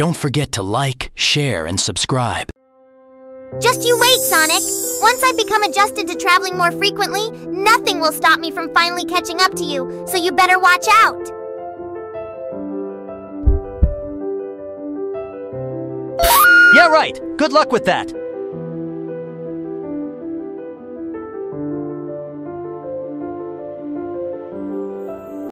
Don't forget to like, share, and subscribe. Just you wait, Sonic! Once I've become adjusted to traveling more frequently, nothing will stop me from finally catching up to you, so you better watch out! Yeah, right! Good luck with that!